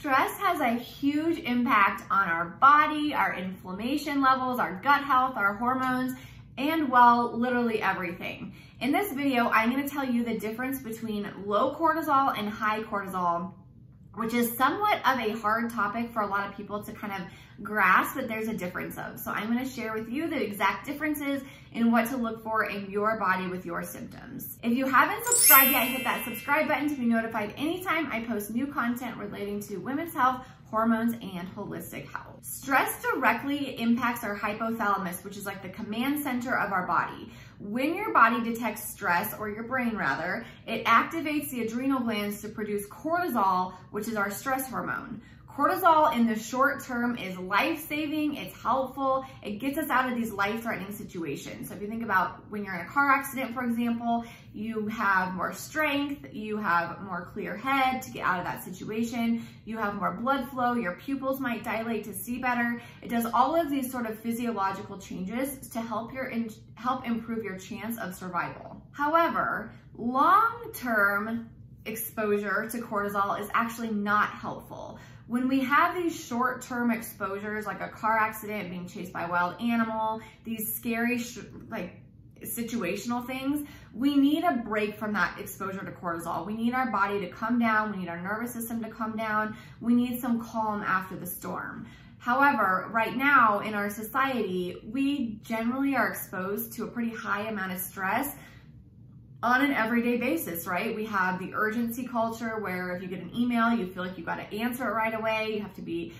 Stress has a huge impact on our body, our inflammation levels, our gut health, our hormones, and well, literally everything. In this video, I'm gonna tell you the difference between low cortisol and high cortisol which is somewhat of a hard topic for a lot of people to kind of grasp that there's a difference of. So I'm gonna share with you the exact differences in what to look for in your body with your symptoms. If you haven't subscribed yet, hit that subscribe button to be notified anytime I post new content relating to women's health, hormones, and holistic health. Stress directly impacts our hypothalamus, which is like the command center of our body. When your body detects stress, or your brain rather, it activates the adrenal glands to produce cortisol, which is our stress hormone. Cortisol in the short term is life-saving, it's helpful, it gets us out of these life-threatening situations. So if you think about when you're in a car accident, for example, you have more strength, you have more clear head to get out of that situation, you have more blood flow, your pupils might dilate to see better. It does all of these sort of physiological changes to help your help improve your chance of survival. However, long-term exposure to cortisol is actually not helpful. When we have these short-term exposures, like a car accident, being chased by a wild animal, these scary, like situational things, we need a break from that exposure to cortisol. We need our body to come down. We need our nervous system to come down. We need some calm after the storm. However, right now in our society, we generally are exposed to a pretty high amount of stress on an everyday basis, right? We have the urgency culture where if you get an email, you feel like you got to answer it right away. You have to be,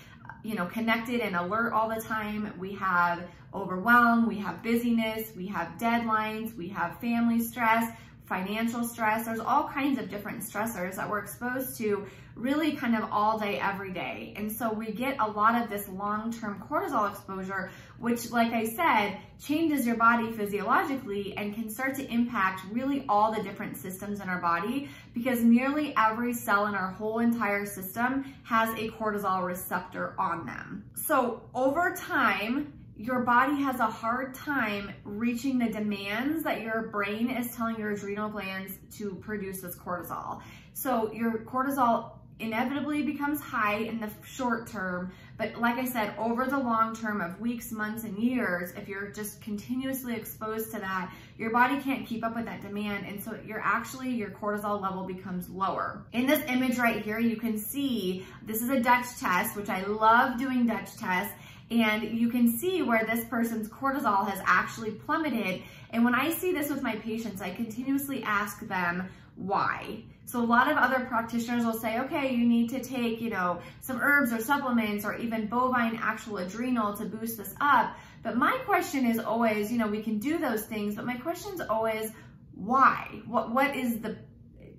you know, connected and alert all the time. We have overwhelm, we have busyness, we have deadlines, we have family stress, financial stress. There's all kinds of different stressors that we're exposed to really kind of all day, every day. And so we get a lot of this long-term cortisol exposure, which like I said, changes your body physiologically and can start to impact really all the different systems in our body because nearly every cell in our whole entire system has a cortisol receptor on them. So over time, your body has a hard time reaching the demands that your brain is telling your adrenal glands to produce this cortisol. So your cortisol inevitably becomes high in the short term, but like I said, over the long term of weeks, months, and years, if you're just continuously exposed to that, your body can't keep up with that demand, and so you're actually, your cortisol level becomes lower. In this image right here, you can see, this is a Dutch test, which I love doing Dutch tests, and you can see where this person's cortisol has actually plummeted. And when I see this with my patients, I continuously ask them why. So a lot of other practitioners will say, okay, you need to take, you know, some herbs or supplements or even bovine actual adrenal to boost this up. But my question is always, you know, we can do those things, but my question is always, why? What What is the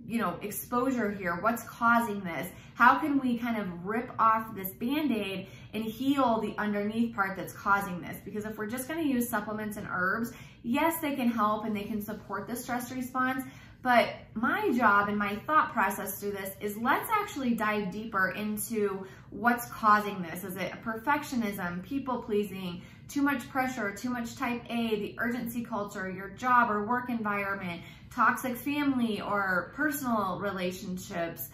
you know, exposure here? What's causing this? How can we kind of rip off this band-aid and heal the underneath part that's causing this? Because if we're just gonna use supplements and herbs, yes, they can help and they can support the stress response, but my job and my thought process through this is let's actually dive deeper into what's causing this. Is it perfectionism, people pleasing, too much pressure, too much type A, the urgency culture, your job or work environment, toxic family or personal relationships?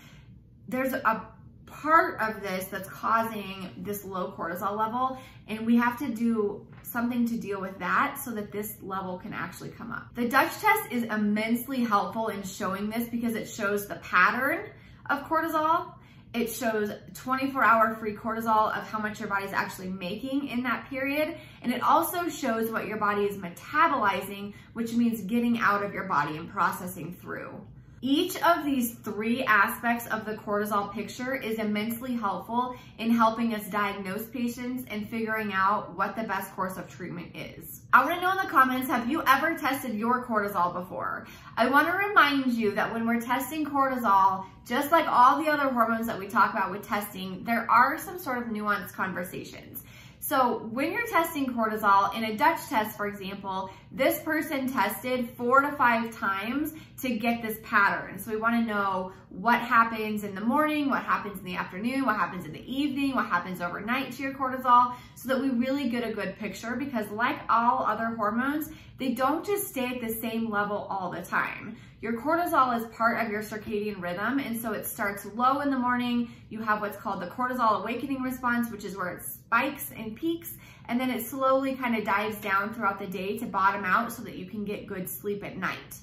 There's a part of this that's causing this low cortisol level and we have to do something to deal with that so that this level can actually come up. The Dutch test is immensely helpful in showing this because it shows the pattern of cortisol. It shows 24 hour free cortisol of how much your body is actually making in that period. And it also shows what your body is metabolizing, which means getting out of your body and processing through. Each of these three aspects of the cortisol picture is immensely helpful in helping us diagnose patients and figuring out what the best course of treatment is. I wanna know in the comments, have you ever tested your cortisol before? I wanna remind you that when we're testing cortisol, just like all the other hormones that we talk about with testing, there are some sort of nuanced conversations. So when you're testing cortisol, in a Dutch test, for example, this person tested four to five times to get this pattern. So we wanna know what happens in the morning, what happens in the afternoon, what happens in the evening, what happens overnight to your cortisol, so that we really get a good picture because like all other hormones, they don't just stay at the same level all the time. Your cortisol is part of your circadian rhythm, and so it starts low in the morning. You have what's called the cortisol awakening response, which is where it spikes and peaks, and then it slowly kind of dives down throughout the day to bottom out so that you can get good sleep at night.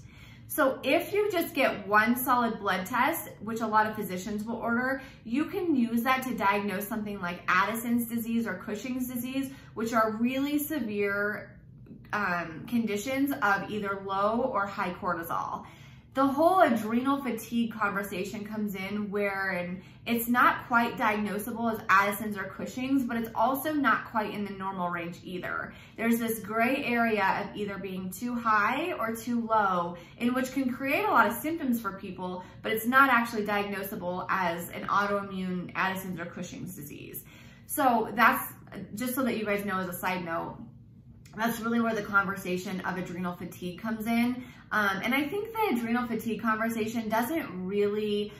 So if you just get one solid blood test, which a lot of physicians will order, you can use that to diagnose something like Addison's disease or Cushing's disease, which are really severe um, conditions of either low or high cortisol the whole adrenal fatigue conversation comes in where it's not quite diagnosable as Addison's or Cushing's, but it's also not quite in the normal range either. There's this gray area of either being too high or too low, in which can create a lot of symptoms for people, but it's not actually diagnosable as an autoimmune Addison's or Cushing's disease. So that's just so that you guys know as a side note, that's really where the conversation of adrenal fatigue comes in. Um, and I think the adrenal fatigue conversation doesn't really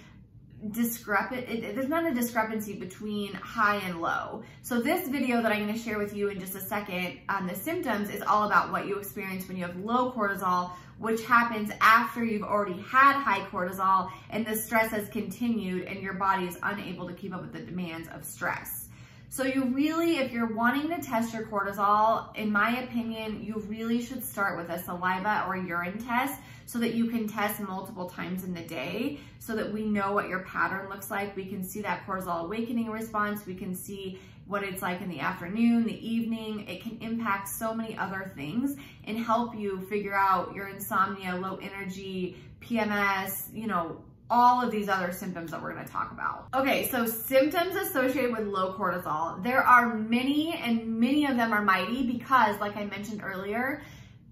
discrepant, there's not a discrepancy between high and low. So this video that I'm gonna share with you in just a second on the symptoms is all about what you experience when you have low cortisol, which happens after you've already had high cortisol and the stress has continued and your body is unable to keep up with the demands of stress. So you really, if you're wanting to test your cortisol, in my opinion, you really should start with a saliva or urine test so that you can test multiple times in the day so that we know what your pattern looks like. We can see that cortisol awakening response. We can see what it's like in the afternoon, the evening. It can impact so many other things and help you figure out your insomnia, low energy, PMS, you know, all of these other symptoms that we're gonna talk about. Okay, so symptoms associated with low cortisol. There are many and many of them are mighty because like I mentioned earlier,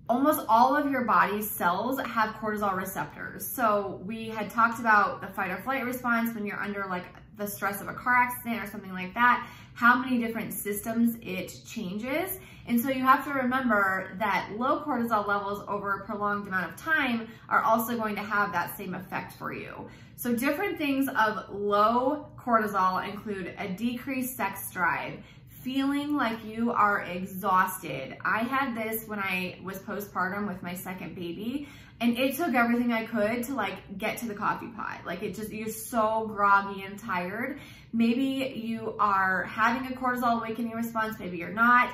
almost all of your body's cells have cortisol receptors. So we had talked about the fight or flight response when you're under like the stress of a car accident or something like that, how many different systems it changes. And so you have to remember that low cortisol levels over a prolonged amount of time are also going to have that same effect for you. So different things of low cortisol include a decreased sex drive, feeling like you are exhausted. I had this when I was postpartum with my second baby and it took everything I could to like get to the coffee pot. Like it just, you're so groggy and tired. Maybe you are having a cortisol awakening response, maybe you're not.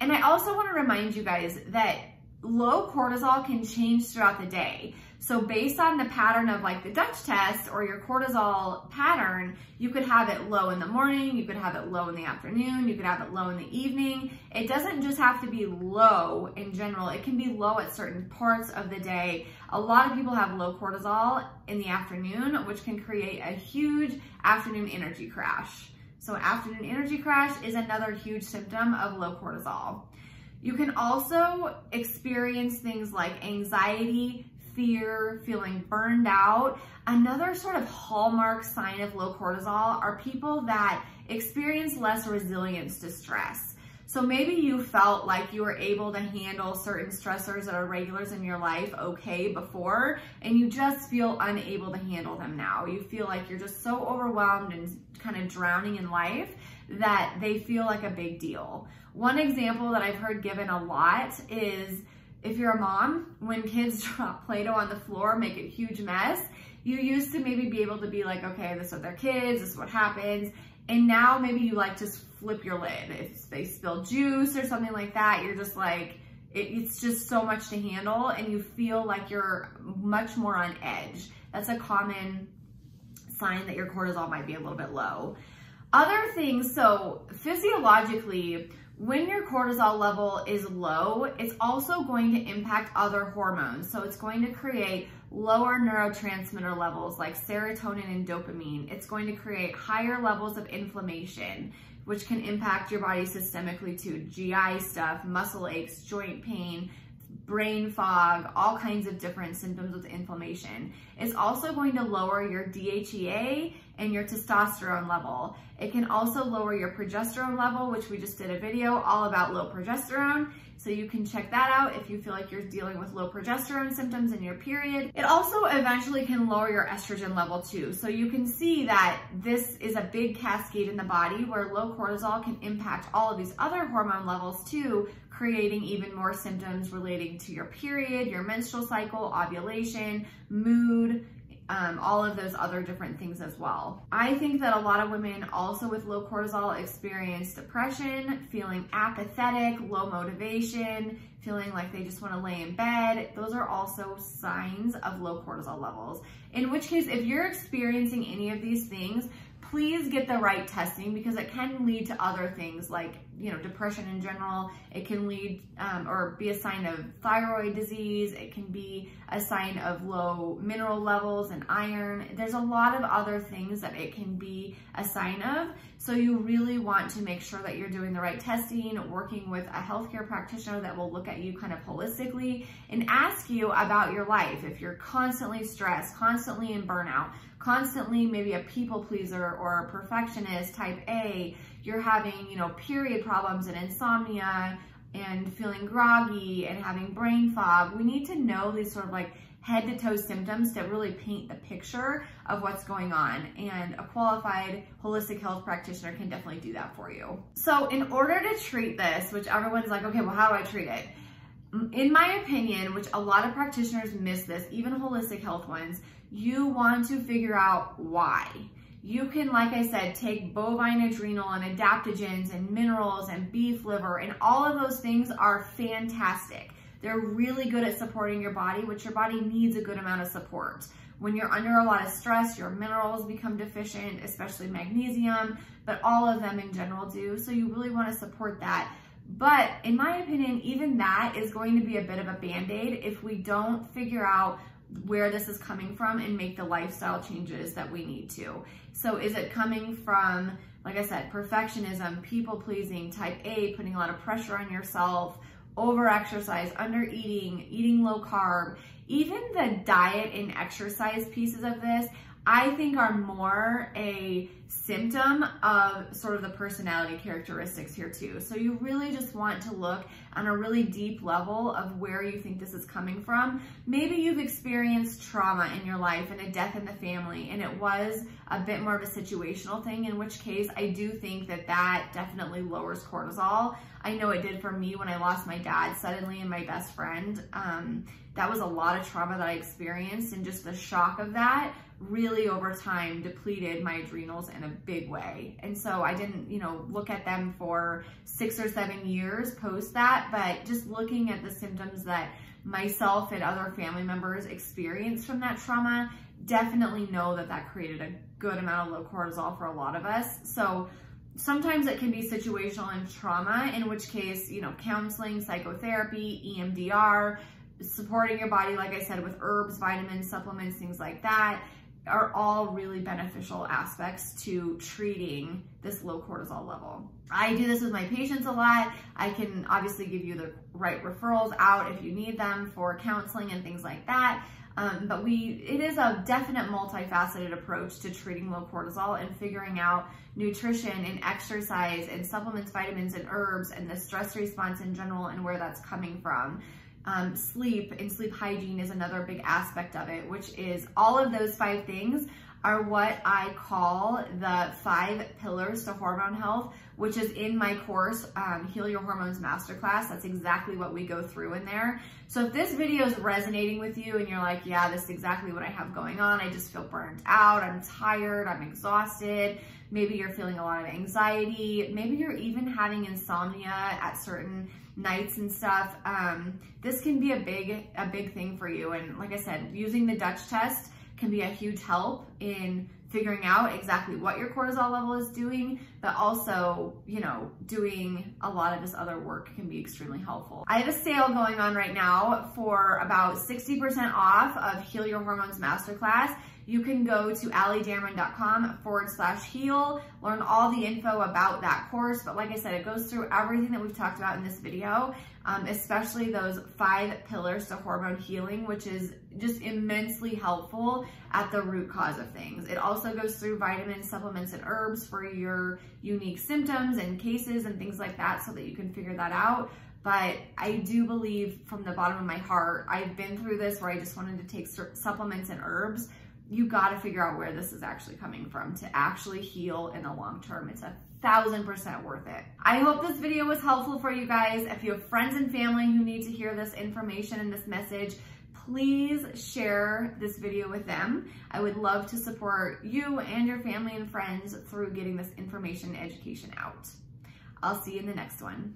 And I also wanna remind you guys that low cortisol can change throughout the day. So based on the pattern of like the Dutch test or your cortisol pattern, you could have it low in the morning, you could have it low in the afternoon, you could have it low in the evening. It doesn't just have to be low in general, it can be low at certain parts of the day. A lot of people have low cortisol in the afternoon, which can create a huge afternoon energy crash. So afternoon energy crash is another huge symptom of low cortisol. You can also experience things like anxiety, fear, feeling burned out. Another sort of hallmark sign of low cortisol are people that experience less resilience to stress. So maybe you felt like you were able to handle certain stressors that are regulars in your life okay before, and you just feel unable to handle them now. You feel like you're just so overwhelmed and kind of drowning in life that they feel like a big deal. One example that I've heard given a lot is if you're a mom, when kids drop Play-Doh on the floor, make a huge mess, you used to maybe be able to be like, okay, this is their kids, this is what happens. And now maybe you like just flip your lid. If they spill juice or something like that, you're just like, it, it's just so much to handle and you feel like you're much more on edge. That's a common sign that your cortisol might be a little bit low. Other things, so physiologically, when your cortisol level is low, it's also going to impact other hormones. So it's going to create lower neurotransmitter levels like serotonin and dopamine. It's going to create higher levels of inflammation, which can impact your body systemically too. GI stuff, muscle aches, joint pain, brain fog, all kinds of different symptoms with inflammation. It's also going to lower your DHEA and your testosterone level. It can also lower your progesterone level, which we just did a video all about low progesterone. So you can check that out if you feel like you're dealing with low progesterone symptoms in your period. It also eventually can lower your estrogen level too. So you can see that this is a big cascade in the body where low cortisol can impact all of these other hormone levels too, creating even more symptoms relating to your period, your menstrual cycle, ovulation, mood, um, all of those other different things as well. I think that a lot of women also with low cortisol experience depression, feeling apathetic, low motivation, feeling like they just want to lay in bed. Those are also signs of low cortisol levels. In which case, if you're experiencing any of these things, please get the right testing because it can lead to other things like, you know, depression in general. It can lead um, or be a sign of thyroid disease. It can be a sign of low mineral levels and iron. There's a lot of other things that it can be a sign of. So you really want to make sure that you're doing the right testing, working with a healthcare practitioner that will look at you kind of holistically and ask you about your life. If you're constantly stressed, constantly in burnout, constantly maybe a people pleaser or a perfectionist type A, you're having, you know, period problems and insomnia and feeling groggy and having brain fog, we need to know these sort of like head to toe symptoms to really paint the picture of what's going on. And a qualified holistic health practitioner can definitely do that for you. So in order to treat this, which everyone's like, okay, well, how do I treat it? In my opinion, which a lot of practitioners miss this, even holistic health ones, you want to figure out why. You can, like I said, take bovine adrenal and adaptogens and minerals and beef liver and all of those things are fantastic. They're really good at supporting your body, which your body needs a good amount of support. When you're under a lot of stress, your minerals become deficient, especially magnesium, but all of them in general do. So you really want to support that. But in my opinion, even that is going to be a bit of a band-aid if we don't figure out where this is coming from and make the lifestyle changes that we need to. So is it coming from, like I said, perfectionism, people pleasing, type A, putting a lot of pressure on yourself, over exercise, under eating, eating low carb, even the diet and exercise pieces of this, I think are more a symptom of sort of the personality characteristics here too. So you really just want to look on a really deep level of where you think this is coming from. Maybe you've experienced trauma in your life and a death in the family and it was a bit more of a situational thing, in which case I do think that that definitely lowers cortisol. I know it did for me when I lost my dad suddenly and my best friend. Um, that was a lot of trauma that I experienced and just the shock of that really over time depleted my adrenals in a big way. And so I didn't, you know, look at them for six or seven years post that, but just looking at the symptoms that myself and other family members experienced from that trauma, definitely know that that created a good amount of low cortisol for a lot of us. So sometimes it can be situational and trauma, in which case, you know, counseling, psychotherapy, EMDR, supporting your body, like I said, with herbs, vitamins, supplements, things like that, are all really beneficial aspects to treating this low cortisol level. I do this with my patients a lot. I can obviously give you the right referrals out if you need them for counseling and things like that. Um, but we, it is a definite multifaceted approach to treating low cortisol and figuring out nutrition and exercise and supplements, vitamins and herbs and the stress response in general and where that's coming from. Um, sleep and sleep hygiene is another big aspect of it, which is all of those five things are what I call the five pillars to hormone health, which is in my course, um, Heal Your Hormones Masterclass. That's exactly what we go through in there. So if this video is resonating with you and you're like, yeah, this is exactly what I have going on. I just feel burnt out. I'm tired. I'm exhausted. Maybe you're feeling a lot of anxiety. Maybe you're even having insomnia at certain nights and stuff. Um, this can be a big, a big thing for you. And like I said, using the Dutch test can be a huge help in figuring out exactly what your cortisol level is doing, but also, you know, doing a lot of this other work can be extremely helpful. I have a sale going on right now for about 60% off of Heal Your Hormones Masterclass. You can go to alidamron.com forward slash heal, learn all the info about that course. But like I said, it goes through everything that we've talked about in this video, um, especially those five pillars to hormone healing, which is just immensely helpful at the root cause of things. It also goes through vitamins, supplements, and herbs for your unique symptoms and cases and things like that so that you can figure that out. But I do believe from the bottom of my heart, I've been through this where I just wanted to take supplements and herbs. You got to figure out where this is actually coming from to actually heal in the long term. It's a thousand percent worth it. I hope this video was helpful for you guys. If you have friends and family who need to hear this information and this message, please share this video with them. I would love to support you and your family and friends through getting this information and education out. I'll see you in the next one.